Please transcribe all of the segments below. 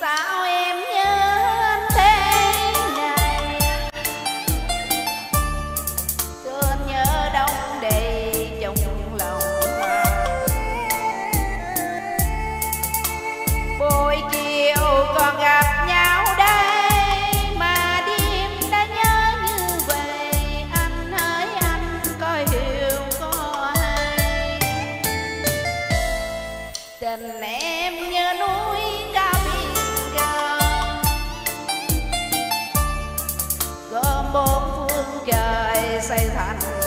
sao em nhớ anh thế này? Thương nhớ đông đầy trong lòng buổi chiều còn gặp nhau đây mà đêm đã nhớ như vậy. Anh hỡi anh có hiểu có hay. Tình em bóng phương trời xây thành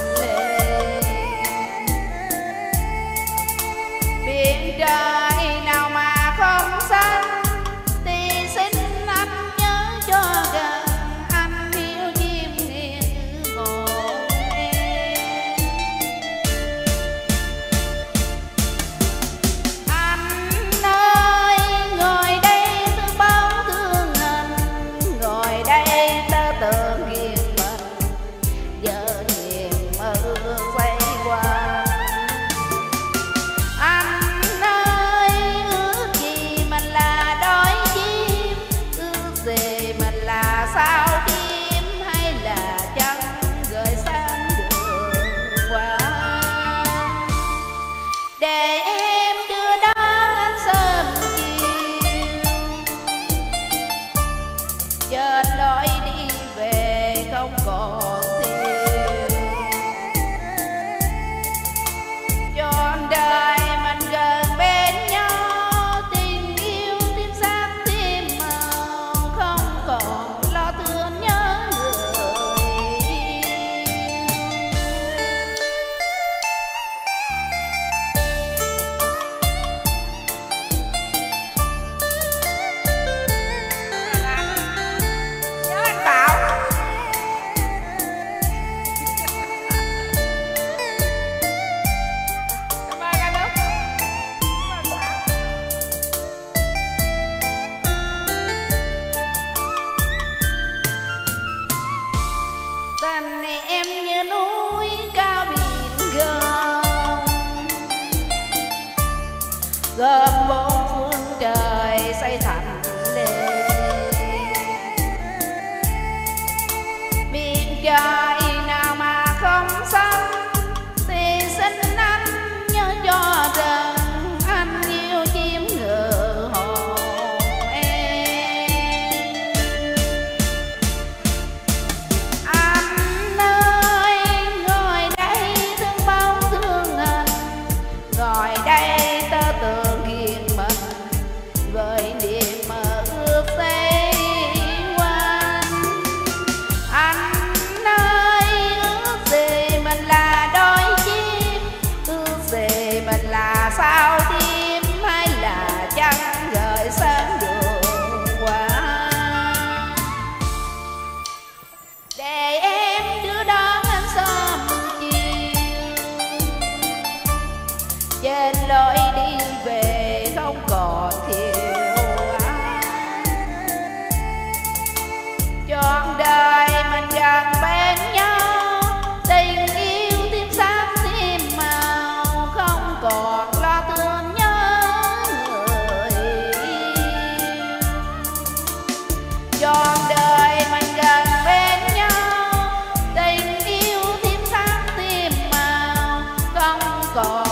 God. gom bốn phương trời xây thành sao tim hay là trăng rời sơn đường qua để em đưa đón anh sớm chiều. Trên lối đi về không còn thiếu 走